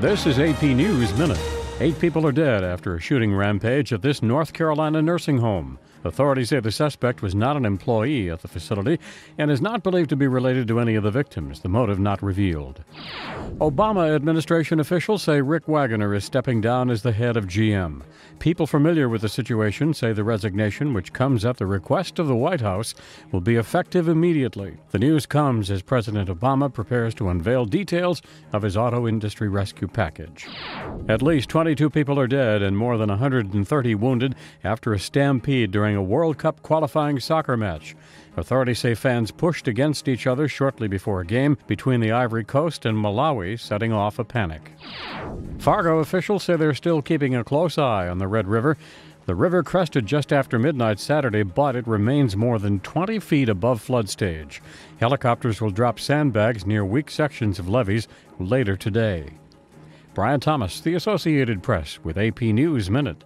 This is AP News Minute. Eight people are dead after a shooting rampage at this North Carolina nursing home. Authorities say the suspect was not an employee at the facility and is not believed to be related to any of the victims, the motive not revealed. Obama administration officials say Rick Wagoner is stepping down as the head of GM. People familiar with the situation say the resignation, which comes at the request of the White House, will be effective immediately. The news comes as President Obama prepares to unveil details of his auto industry rescue package. At least 22 people are dead and more than 130 wounded after a stampede during a World Cup qualifying soccer match. Authorities say fans pushed against each other shortly before a game between the Ivory Coast and Malawi, setting off a panic. Fargo officials say they're still keeping a close eye on the Red River. The river crested just after midnight Saturday, but it remains more than 20 feet above flood stage. Helicopters will drop sandbags near weak sections of levees later today. Brian Thomas, The Associated Press, with AP News Minute.